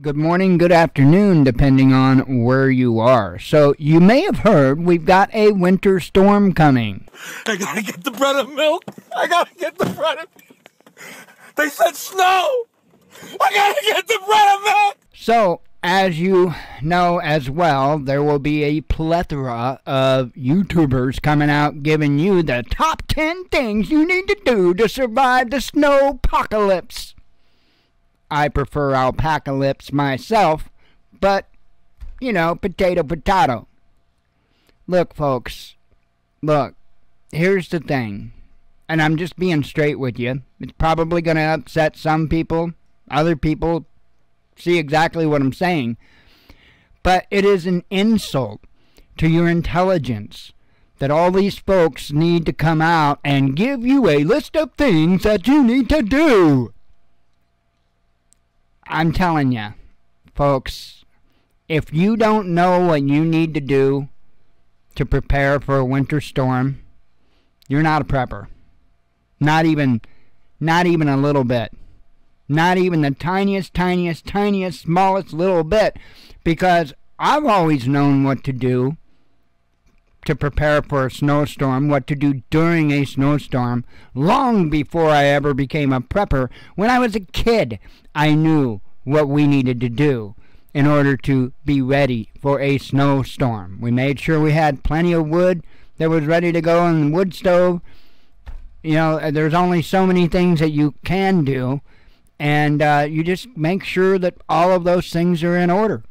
Good morning, good afternoon, depending on where you are. So, you may have heard we've got a winter storm coming. I gotta get the bread and milk. I gotta get the bread and They said snow. I gotta get the bread and milk. So, as you know as well, there will be a plethora of YouTubers coming out giving you the top 10 things you need to do to survive the snow apocalypse. I prefer alpaca lips myself, but, you know, potato, potato. Look, folks, look, here's the thing, and I'm just being straight with you. It's probably going to upset some people, other people see exactly what I'm saying. But it is an insult to your intelligence that all these folks need to come out and give you a list of things that you need to do. I'm telling you, folks, if you don't know what you need to do to prepare for a winter storm, you're not a prepper. Not even not even a little bit. Not even the tiniest, tiniest, tiniest, smallest little bit. Because I've always known what to do to prepare for a snowstorm, what to do during a snowstorm, long before I ever became a prepper. When I was a kid, I knew what we needed to do in order to be ready for a snowstorm. We made sure we had plenty of wood that was ready to go in the wood stove. You know, there's only so many things that you can do, and uh, you just make sure that all of those things are in order.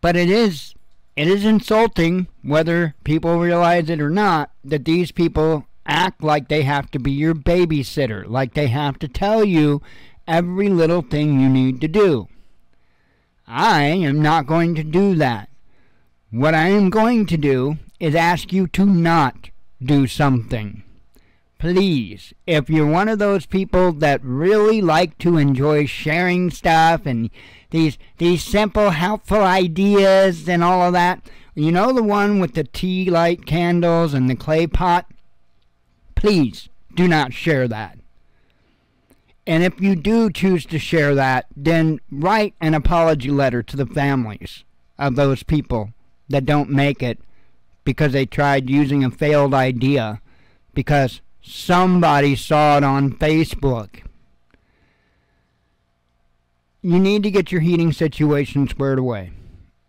But it is it is insulting, whether people realize it or not, that these people act like they have to be your babysitter, like they have to tell you every little thing you need to do. I am not going to do that. What I am going to do is ask you to not do something. Please, if you're one of those people that really like to enjoy sharing stuff and these these simple helpful ideas and all of that, you know the one with the tea light candles and the clay pot? Please do not share that. And if you do choose to share that, then write an apology letter to the families of those people that don't make it because they tried using a failed idea because somebody saw it on Facebook. You need to get your heating situation squared away.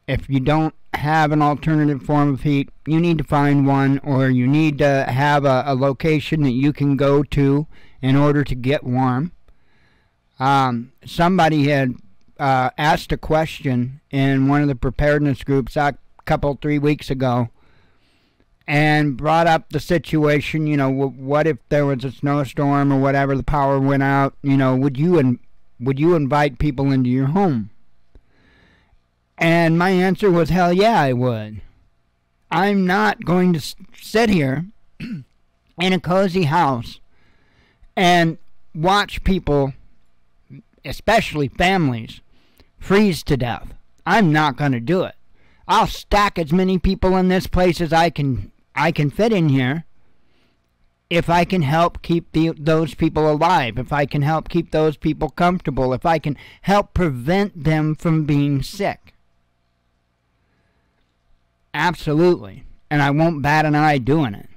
If you don't have an alternative form of heat, you need to find one or you need to have a, a location that you can go to in order to get warm um, somebody had uh, asked a question in one of the preparedness groups a couple, three weeks ago and brought up the situation, you know, what if there was a snowstorm or whatever, the power went out, you know, would you in, would you invite people into your home? And my answer was hell yeah, I would. I'm not going to sit here in a cozy house and watch people especially families, freeze to death. I'm not going to do it. I'll stack as many people in this place as I can I can fit in here if I can help keep the, those people alive, if I can help keep those people comfortable, if I can help prevent them from being sick. Absolutely. And I won't bat an eye doing it.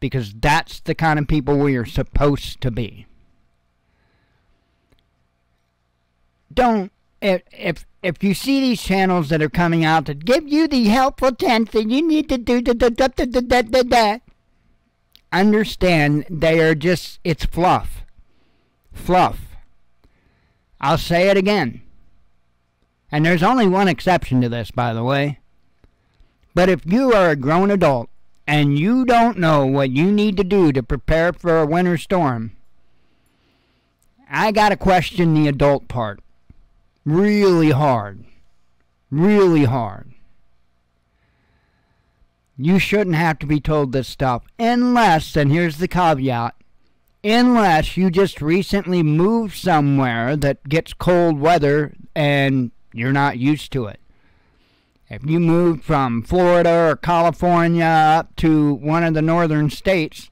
Because that's the kind of people we are supposed to be. don't if if if you see these channels that are coming out that give you the helpful tense that you need to do da da da da da da understand they are just it's fluff. Fluff. I'll say it again. And there's only one exception to this, by the way. But if you are a grown adult and you don't know what you need to do to prepare for a winter storm, I got to question the adult part really hard. Really hard. You shouldn't have to be told this stuff unless, and here's the caveat, unless you just recently moved somewhere that gets cold weather and you're not used to it. If you moved from Florida or California up to one of the northern states,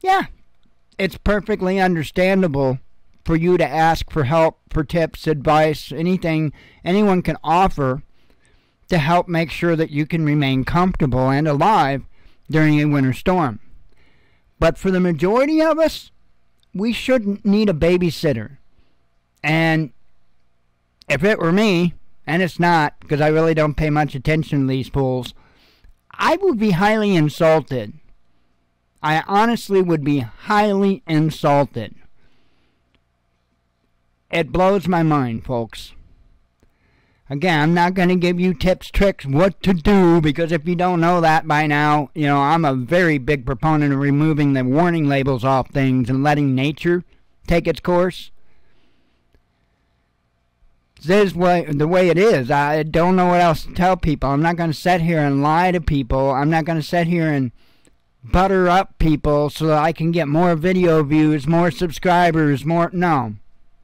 yeah, it's perfectly understandable for you to ask for help, for tips, advice, anything anyone can offer to help make sure that you can remain comfortable and alive during a winter storm. But for the majority of us, we shouldn't need a babysitter. And if it were me, and it's not, because I really don't pay much attention to these fools, I would be highly insulted. I honestly would be highly insulted. It blows my mind, folks. Again, I'm not going to give you tips, tricks, what to do, because if you don't know that by now, you know, I'm a very big proponent of removing the warning labels off things and letting nature take its course. This is what, the way it is. I don't know what else to tell people. I'm not going to sit here and lie to people. I'm not going to sit here and butter up people so that I can get more video views, more subscribers, more. No.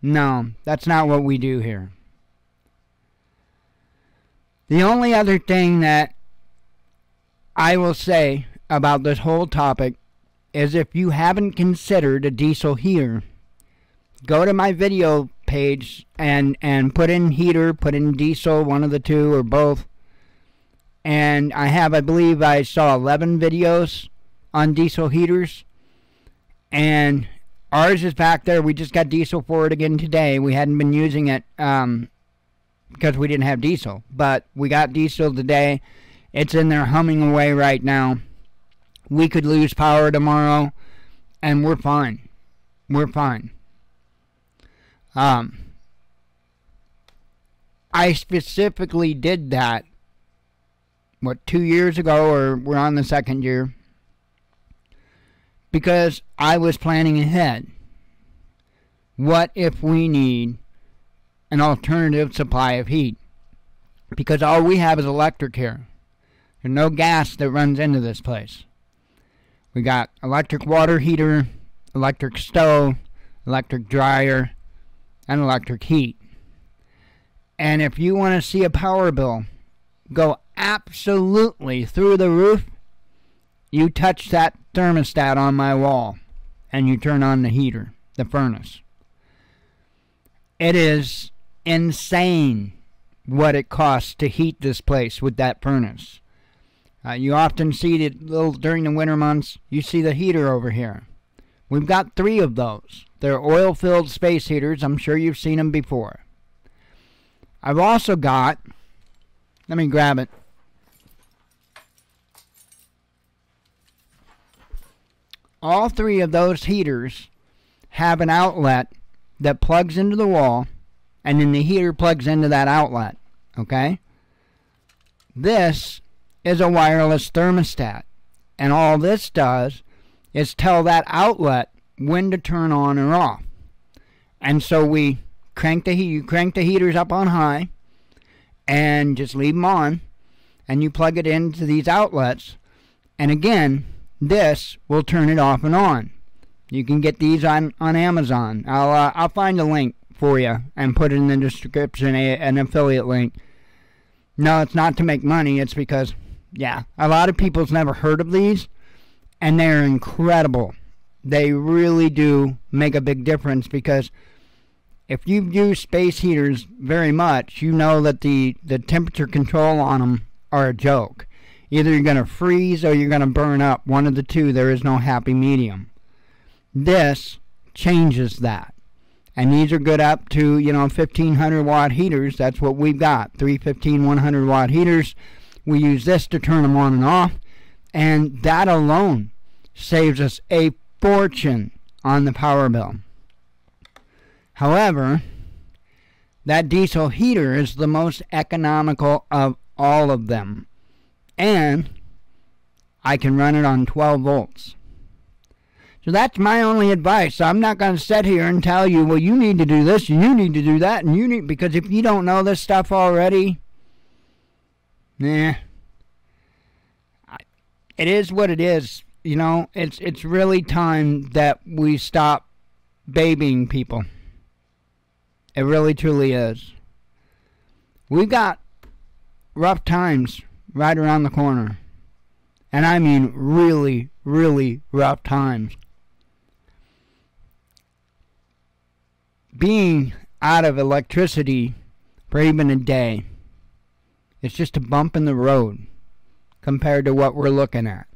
No, that's not what we do here. The only other thing that I will say about this whole topic is if you haven't considered a diesel heater, go to my video page and and put in heater, put in diesel, one of the two or both. And I have, I believe, I saw 11 videos on diesel heaters, and ours is back there. We just got diesel for it again today. We hadn't been using it um, because we didn't have diesel, but we got diesel today. It's in there humming away right now. We could lose power tomorrow, and we're fine. We're fine. Um, I specifically did that, what, two years ago, or we're on the second year, because I was planning ahead. What if we need an alternative supply of heat? Because all we have is electric here. There's no gas that runs into this place. We got electric water heater, electric stove, electric dryer, and electric heat. And if you want to see a power bill go absolutely through the roof, you touch that thermostat on my wall and you turn on the heater, the furnace. It is insane what it costs to heat this place with that furnace. Uh, you often see it little during the winter months. You see the heater over here. We've got three of those. They're oil filled space heaters. I'm sure you've seen them before. I've also got, let me grab it. All three of those heaters have an outlet that plugs into the wall, and then the heater plugs into that outlet. Okay? This is a wireless thermostat. And all this does is tell that outlet when to turn on or off. And so we crank the you crank the heaters up on high and just leave them on and you plug it into these outlets and again this will turn it off and on. You can get these on on Amazon. I'll uh, I'll find a link for you and put it in the description a, an affiliate link. No, it's not to make money. It's because yeah, a lot of people's never heard of these and they're incredible. They really do make a big difference because if you've used space heaters very much, you know that the, the temperature control on them are a joke. Either you're going to freeze or you're going to burn up. One of the two, there is no happy medium. This changes that. And these are good up to, you know, 1500 watt heaters. That's what we've got. Three 15 100 watt heaters. We use this to turn them on and off. And that alone saves us a fortune on the power bill. However, that diesel heater is the most economical of all of them. And I can run it on 12 volts. So that's my only advice. I'm not going to sit here and tell you, well, you need to do this and you need to do that and you need because if you don't know this stuff already, nah, it is what it is. You know, it's it's really time that we stop babying people. It really truly is. We've got rough times right around the corner. And I mean really, really rough times. being out of electricity for even a day, it's just a bump in the road compared to what we're looking at.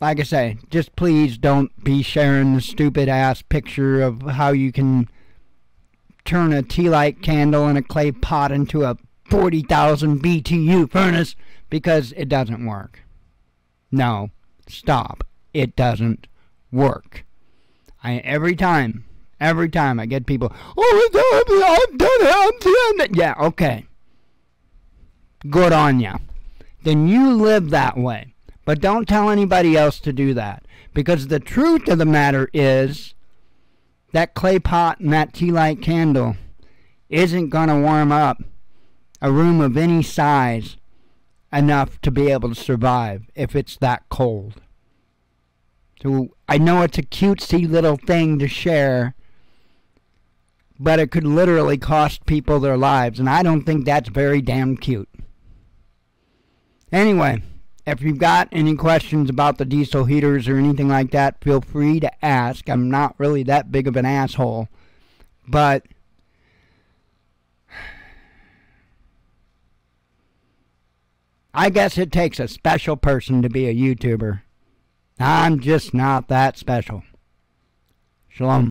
Like I say, just please don't be sharing the stupid ass picture of how you can turn a tea light candle in a clay pot into a 40,000 BTU furnace because it doesn't work. No, stop. It doesn't work. I every time, every time I get people, oh, I'm done I'm done it. Yeah, okay. Good on you. Then you live that way. But don't tell anybody else to do that. Because the truth of the matter is that clay pot and that tea light candle isn't going to warm up a room of any size enough to be able to survive if it's that cold. So I know it's a cutesy little thing to share, but it could literally cost people their lives, and I don't think that's very damn cute. Anyway, if you've got any questions about the diesel heaters or anything like that, feel free to ask. I'm not really that big of an asshole, but I guess it takes a special person to be a YouTuber. I'm just not that special. Shalom.